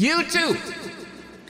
YouTube.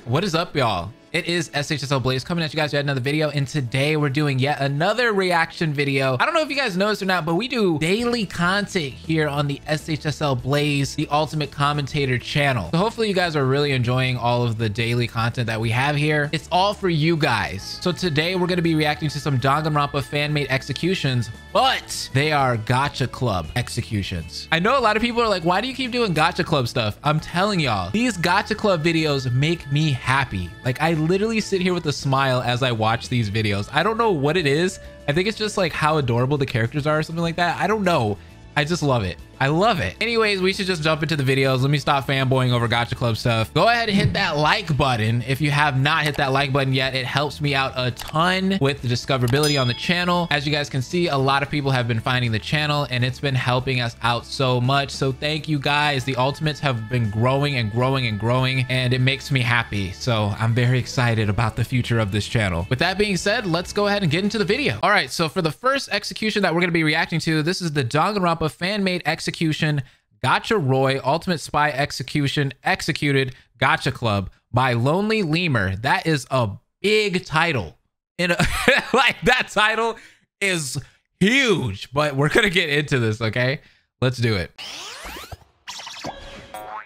What is up, y'all? It is SHSL Blaze coming at you guys with another video, and today we're doing yet another reaction video. I don't know if you guys noticed or not, but we do daily content here on the SHSL Blaze, the Ultimate Commentator channel. So hopefully you guys are really enjoying all of the daily content that we have here. It's all for you guys. So today we're going to be reacting to some Danganronpa fan-made executions, but they are Gacha Club executions. I know a lot of people are like, why do you keep doing Gacha Club stuff? I'm telling y'all, these Gacha Club videos make me happy. Like I literally sit here with a smile as I watch these videos. I don't know what it is. I think it's just like how adorable the characters are or something like that. I don't know. I just love it. I love it. Anyways, we should just jump into the videos. Let me stop fanboying over Gacha Club stuff. Go ahead and hit that like button. If you have not hit that like button yet, it helps me out a ton with the discoverability on the channel. As you guys can see, a lot of people have been finding the channel and it's been helping us out so much. So thank you guys. The Ultimates have been growing and growing and growing and it makes me happy. So I'm very excited about the future of this channel. With that being said, let's go ahead and get into the video. All right, so for the first execution that we're going to be reacting to, this is the Danganronpa fan-made execution execution, Gotcha Roy, Ultimate Spy Execution, executed Gacha Club by Lonely Lemur. That is a big title. In a, like that title is huge, but we're gonna get into this, okay? Let's do it.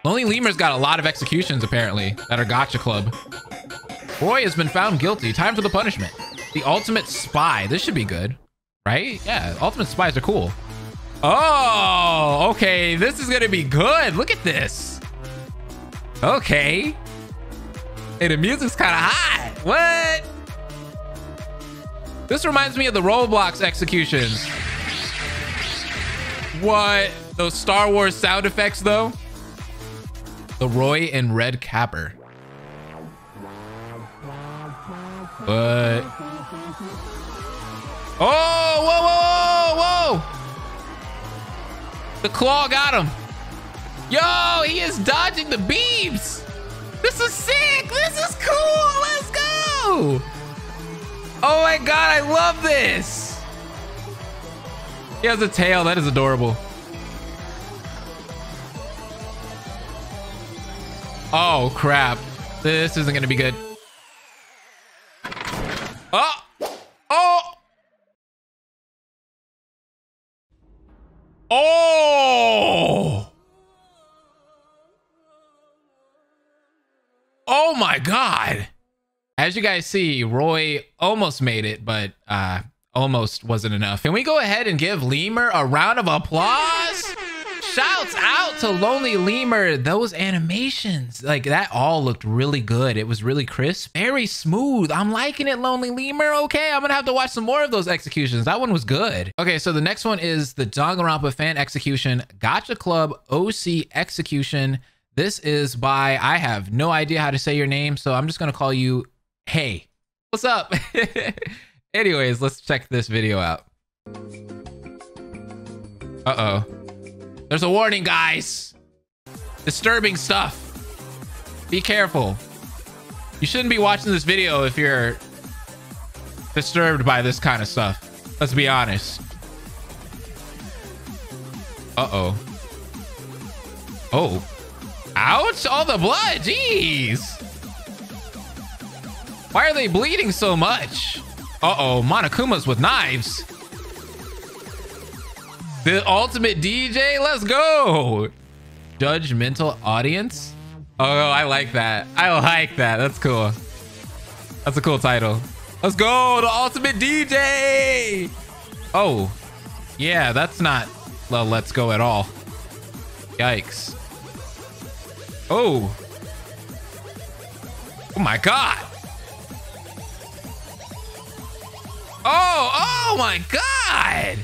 Lonely Lemur's got a lot of executions apparently that are Gacha Club. Roy has been found guilty. Time for the punishment. The Ultimate Spy. This should be good, right? Yeah, Ultimate Spies are cool. Oh, okay. This is going to be good. Look at this. Okay. Hey, the music's kind of hot. What? This reminds me of the Roblox executions. What? Those Star Wars sound effects, though? The Roy and Red Capper. What? Oh, whoa, whoa, The claw got him. Yo, he is dodging the beams. This is sick. This is cool. Let's go. Oh my God, I love this. He has a tail. That is adorable. Oh, crap. This isn't going to be good. Oh. Oh. Oh! My god. As you guys see, Roy almost made it, but uh almost wasn't enough. Can we go ahead and give Lemur a round of applause? shouts out to Lonely Lemur. Those animations, like that all looked really good. It was really crisp, very smooth. I'm liking it, Lonely Lemur. Okay, I'm gonna have to watch some more of those executions. That one was good. Okay, so the next one is the Danganronpa fan execution, Gacha Club OC execution. This is by, I have no idea how to say your name, so I'm just gonna call you Hey. What's up? Anyways, let's check this video out. Uh-oh. There's a warning, guys. Disturbing stuff. Be careful. You shouldn't be watching this video if you're disturbed by this kind of stuff. Let's be honest. Uh-oh. Oh. Ouch! All the blood! Jeez! Why are they bleeding so much? Uh-oh, Monokuma's with knives. The ultimate DJ. Let's go. Judgmental audience. Oh, I like that. I like that. That's cool. That's a cool title. Let's go. The ultimate DJ. Oh, yeah, that's not well, let's go at all. Yikes. Oh. Oh my God. Oh, oh my God.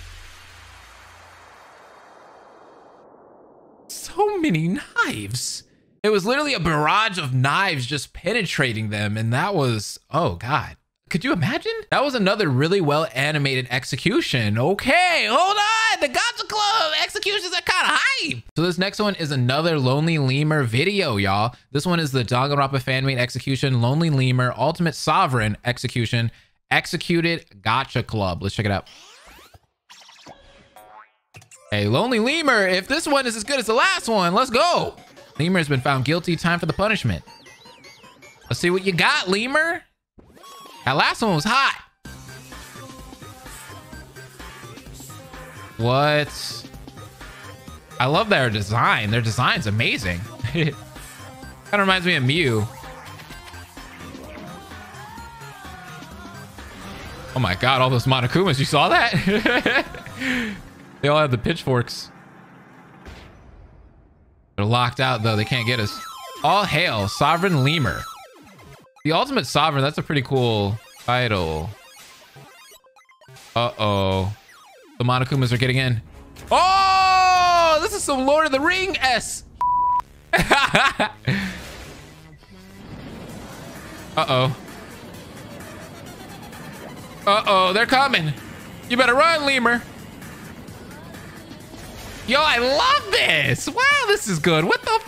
so many knives. It was literally a barrage of knives just penetrating them. And that was, oh God. Could you imagine? That was another really well animated execution. Okay, hold on. The Gacha Club executions are kind of hype. So this next one is another Lonely Lemur video, y'all. This one is the Danganronpa fan-made execution, Lonely Lemur Ultimate Sovereign execution, executed Gacha Club. Let's check it out. Hey, Lonely Lemur, if this one is as good as the last one, let's go. Lemur has been found guilty. Time for the punishment. Let's see what you got, Lemur. That last one was hot. What? I love their design. Their design's amazing. kind of reminds me of Mew. Oh my god, all those Monokumas. You saw that? they all have the pitchforks. They're locked out, though. They can't get us. All hail, Sovereign Lemur. The Ultimate Sovereign, that's a pretty cool title. Uh-oh. The Monokumas are getting in. Oh, this is some Lord of the Ring S. Uh-oh. Uh-oh, they're coming. You better run, Lemur. Yo, I love this. Wow, this is good. What the?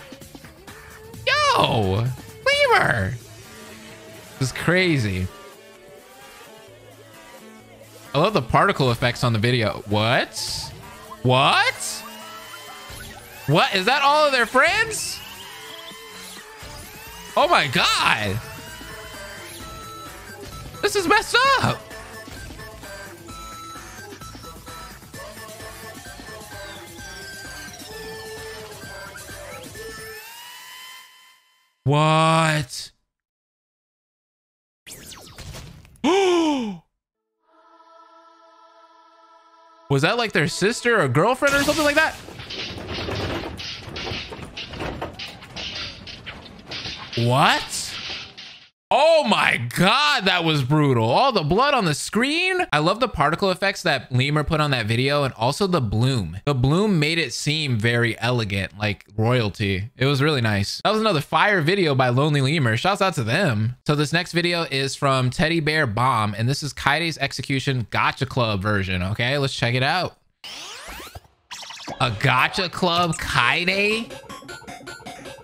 Yo, Lemur. Is crazy. I love the particle effects on the video. What? What? What? Is that all of their friends? Oh my god. This is messed up. What? Was that like their sister or girlfriend or something like that? What? Oh my god, that was brutal. All the blood on the screen. I love the particle effects that Lemur put on that video and also the bloom. The bloom made it seem very elegant, like royalty. It was really nice. That was another fire video by Lonely Lemur. Shouts out to them. So this next video is from Teddy Bear Bomb, and this is Kaede's Execution Gacha Club version. Okay, let's check it out. A Gacha Club Kaede?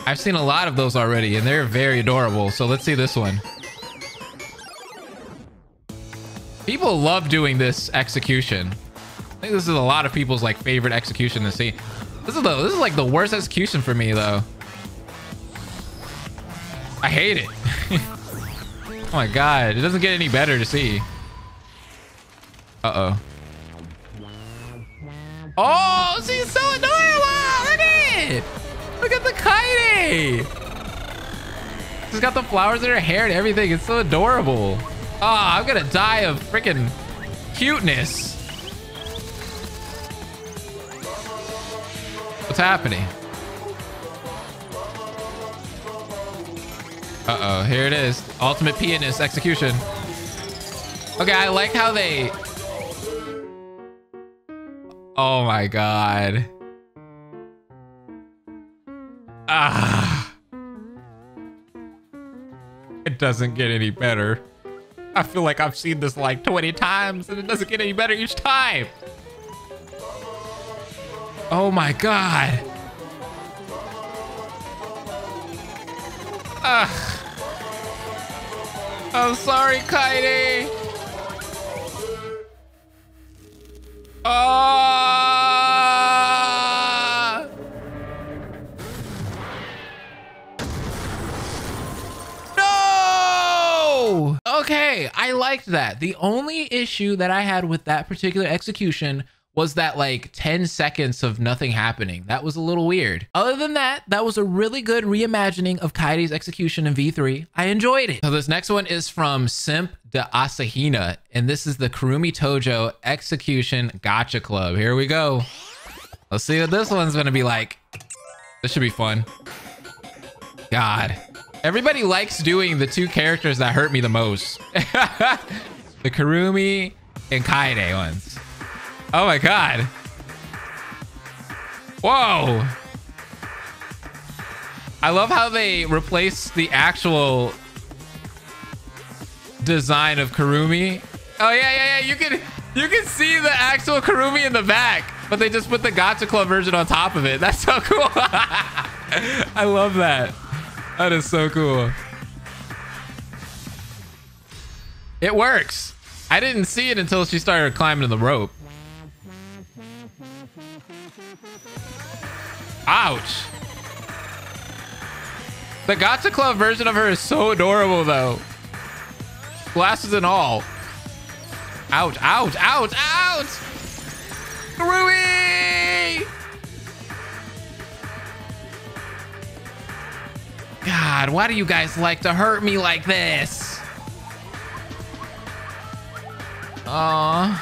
I've seen a lot of those already and they're very adorable. So let's see this one. People love doing this execution. I think this is a lot of people's like favorite execution to see. This is the this is like the worst execution for me though. I hate it. oh my god, it doesn't get any better to see. Uh-oh. Oh, she's so adorable! Look at it! Look at the Kaede! She's got the flowers in her hair and everything. It's so adorable. Ah, oh, I'm gonna die of freaking cuteness. What's happening? Uh-oh, here it is. Ultimate pianist execution. Okay, I like how they... Oh my god. Ah. It doesn't get any better. I feel like I've seen this like 20 times and it doesn't get any better each time. Oh my god. Ugh. I'm sorry, Kaede. Oh. I liked that. The only issue that I had with that particular execution was that like 10 seconds of nothing happening. That was a little weird. Other than that, that was a really good reimagining of Kaede's execution in V3. I enjoyed it. So this next one is from Simp de Asahina, and this is the Kirumi Tojo Execution Gacha Club. Here we go. Let's see what this one's gonna be like. This should be fun. God. Everybody likes doing the two characters that hurt me the most. the Kirumi and Kaede ones. Oh my god. Whoa. I love how they replace the actual design of Kirumi. Oh yeah, yeah, yeah. You can you can see the actual Kirumi in the back, but they just put the Gacha Club version on top of it. That's so cool. I love that. That is so cool. It works. I didn't see it until she started climbing the rope. Ouch. The Gacha Club version of her is so adorable, though. Glasses and all. Ouch, ouch, ouch, ouch! God, why do you guys like to hurt me like this? Aww.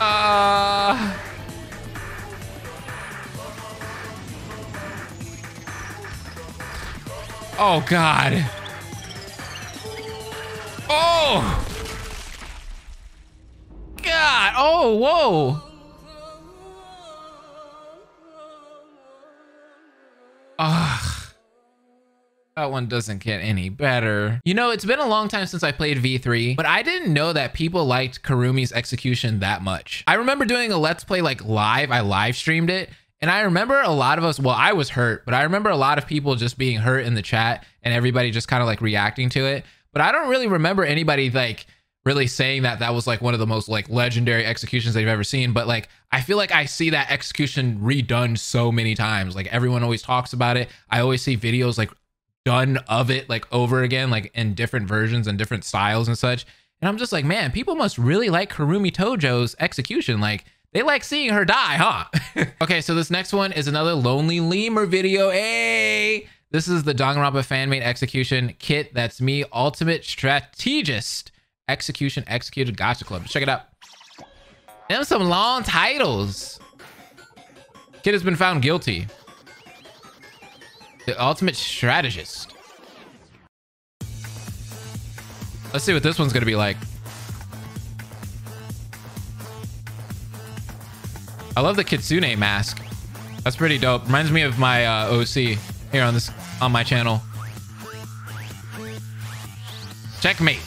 Uh... Oh, God. Oh! God! Oh, whoa! That one doesn't get any better. You know, it's been a long time since I played V3, but I didn't know that people liked Kirumi's execution that much. I remember doing a Let's Play like live, I live streamed it, and I remember a lot of us, well, I was hurt, but I remember a lot of people just being hurt in the chat and everybody just kind of like reacting to it. But I don't really remember anybody like really saying that that was like one of the most like legendary executions they've ever seen but like i feel like i see that execution redone so many times like everyone always talks about it i always see videos like done of it like over again like in different versions and different styles and such. And i'm just like man people must really like kirumi tojo's execution. Like they like seeing her die huh? Okay so this next one is another lonely lemur video. Hey! This is the Danganronpa fan-made execution kit. That's me ultimate strategist. Execution executed. Gacha club check it out. Them some long titles. Kid has been found guilty the ultimate strategist let's see what this one's gonna be like i love the kitsune mask that's pretty dope reminds me of my uh, oc here on this on my channel checkmate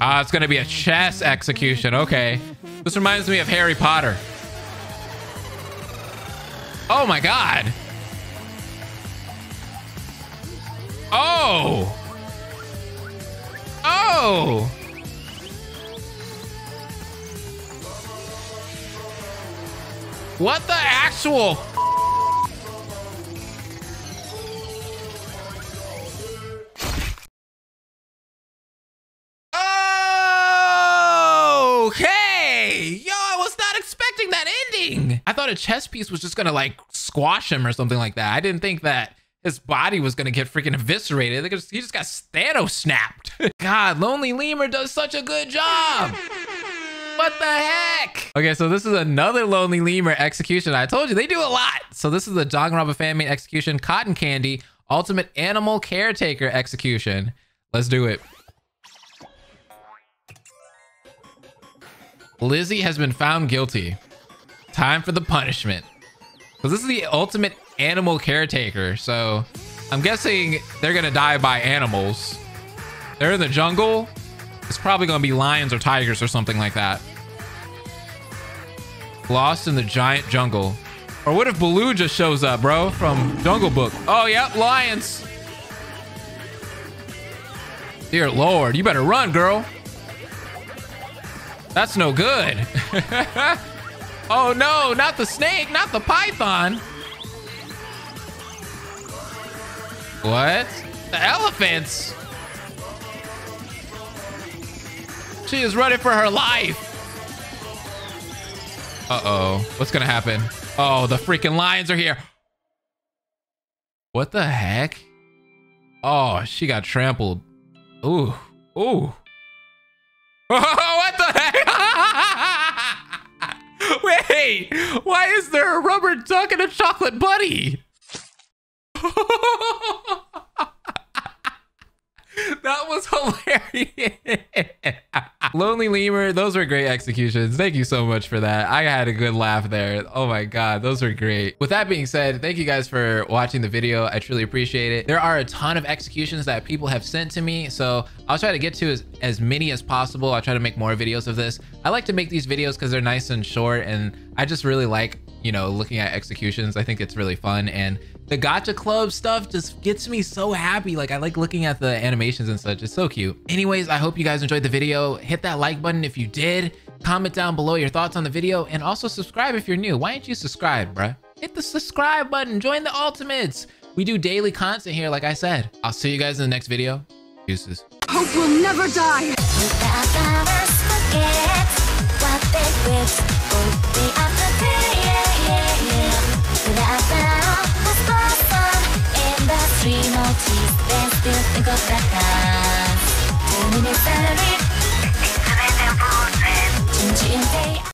Ah, uh, it's gonna be a chess execution. Okay. This reminds me of Harry Potter. Oh my god. Oh. Oh. What the actual Okay! Yo, I was not expecting that ending! I thought a chess piece was just gonna like squash him or something like that. I didn't think that his body was gonna get freaking eviscerated. He just got Thanos snapped. God, Lonely Lemur does such a good job. What the heck? Okay, so this is another Lonely Lemur execution. I told you they do a lot. So this is the Danganronpa fanmade execution, Cotton Candy, Ultimate Animal Caretaker execution. Let's do it. Lizzie has been found guilty. Time for the punishment. So this is the ultimate animal caretaker. So I'm guessing they're going to die by animals. They're in the jungle. It's probably going to be lions or tigers or something like that. Lost in the giant jungle. Or what if Baloo just shows up, bro, from Jungle Book? Oh, yep, lions. Dear Lord, you better run, girl. That's no good. Oh no, not the snake, not the python. What? The elephants? She is running for her life. Uh-oh. What's gonna happen? Oh, the freaking lions are here. What the heck? Oh, she got trampled. Ooh. Ooh. Oh, what the heck? Wait, why is there a rubber duck and a chocolate bunny? that was hilarious. Lonely Lemur, those were great executions. Thank you so much for that. I had a good laugh there. Oh my God, those were great. With that being said, thank you guys for watching the video. I truly appreciate it. There are a ton of executions that people have sent to me, so I'll try to get to as, as many as possible. I'll try to make more videos of this. I like to make these videos because they're nice and short, and I just really like, you know, looking at executions. I think it's really fun, and the gacha club stuff just gets me so happy like i like looking at the animations and such it's so cute anyways i hope you guys enjoyed the video hit that like button if you did comment down below your thoughts on the video and also subscribe if you're new why didn't you subscribe bruh hit the subscribe button, join the ultimates. We do daily content here, like I said. I'll see you guys in the next video. Deuces. Hope will never die. tree motif Then still think of that dance 12 minutes salary 全て day